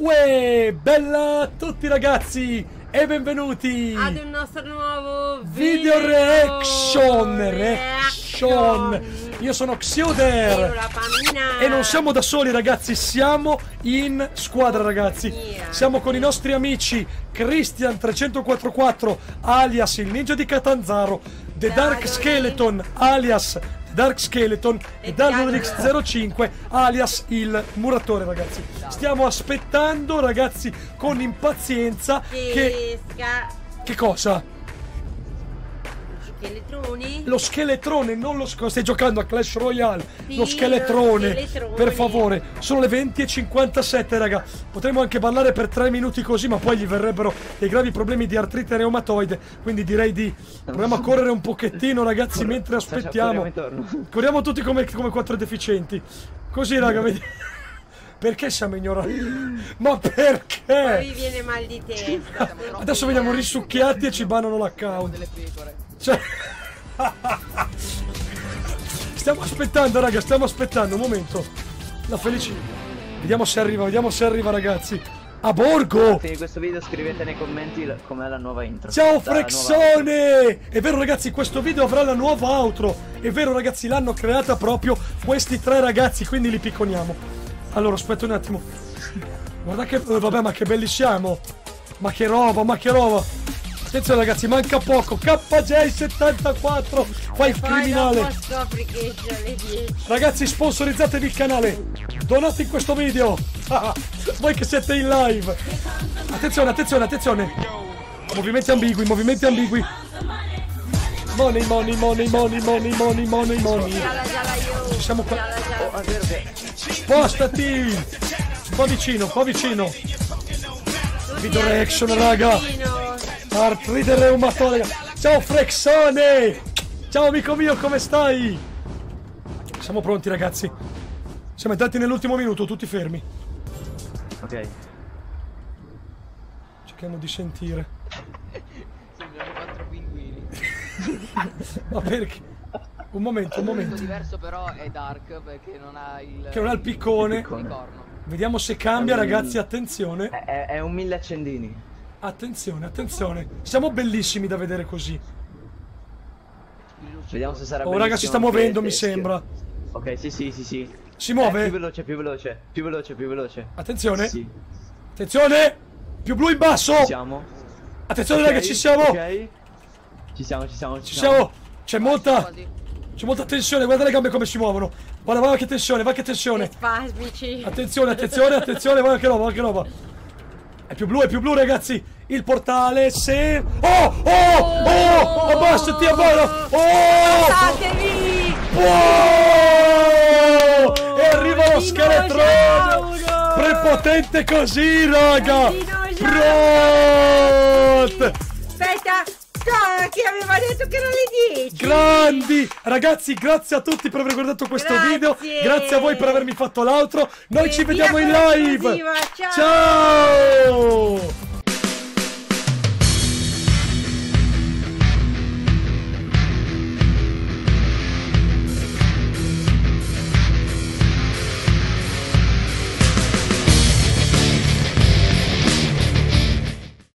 Uè, bella a tutti ragazzi e benvenuti ad un nostro nuovo video, video reaction, reaction. reaction. Io sono Pamina. e non siamo da soli ragazzi, siamo in squadra ragazzi. Yeah. Siamo con i nostri amici Christian344 alias il ninja di Catanzaro, The Dark. Skeleton alias Dark Skeleton e E Dark05 alias il muratore ragazzi. Stiamo aspettando ragazzi con impazienza che... che. Che cosa? Scheletroni Lo scheletrone, non lo sc- stai giocando a Clash Royale. Sì, lo scheletrone, lo scheletrone. per favore. Sono le 20 e 57, raga. Potremmo anche ballare per 3 minuti così, ma poi gli verrebbero dei gravi problemi di artrite reumatoide. Quindi direi di proviamo a correre un pochettino, ragazzi, mentre aspettiamo. corriamo tutti come, come quattro deficienti. Così, raga, vedi. Perché siamo ignoranti? Ma poi perché? vi viene mal di testa Adesso veniamo risucchiati e ci bannano l'account. Cioè... Stiamo aspettando, raga, stiamo aspettando. Un momento. La felicità. Vediamo se arriva, vediamo se arriva, ragazzi. A Borgo! Fine questo video scrivete nei commenti com'è la nuova intro. Ciao Frexone! È vero ragazzi, questo video avrà la nuova outro. È vero ragazzi, l'hanno creata proprio questi tre ragazzi, quindi li picconiamo. Allora, aspetta un attimo. Guarda che... eh, vabbè, ma che belli siamo! Ma che roba, ma che roba! Attenzione ragazzi, manca poco. KJ74! Fai il criminale! dopo scopri che c'è alle 10 Ragazzi, sponsorizzatevi il canale. Donate in questo video. Voi che siete in live. Attenzione, attenzione, attenzione. Movimenti ambigui, movimenti ambigui. Money, money, money, money, money, money, money, money. Ci siamo qua. Oh, Spostati. Un po' vicino, un po' vicino. Video reaction, raga. vicino. Artrite reumatoide. Ciao Frexone. Ciao amico mio, come stai? Siamo pronti ragazzi. Siamo entrati nell'ultimo minuto, tutti fermi. Ok. Cerchiamo di sentire. Ma perché? Un momento, un momento. diverso però è Dark perché non ha il Che non ha il piccone. il corno. Vediamo se cambia, ragazzi. Attenzione. È, è- un mille accendini. Attenzione, attenzione. Siamo bellissimi da vedere così. Il. Vediamo se sarà Oh, raga, si sta muovendo, mi il sembra. Ok, sì, sì, sì, sì. Si Eh, più muove? veloce, più veloce. Più veloce, più veloce. Attenzione. Sì. Attenzione. Più blu in basso. Ci siamo. Attenzione, Ok, raga, ci siamo. Ok. Ci siamo, ci siamo, Ci siamo. C'è molta. C'è molta tensione. Guarda le gambe come si muovono. Guarda, guarda che tensione, guarda che che tensione. spasmici Attenzione, attenzione, attenzione, guarda che roba, guarda che roba. È più blu, è più blu, ragazzi. Il portale se. Oh! Oh! Oh! Abbassati, abbassa! Oh! Statevi Oh! E arriva lo scheletro! Prepotente così, raga! Prot! Ah, chi aveva detto che erano le 10 Grandi! Ragazzi, grazie a tutti per aver guardato questo Grazie. video. Grazie a voi per avermi fatto l'altro. Noi E ci vediamo in live. ciao! Ciao!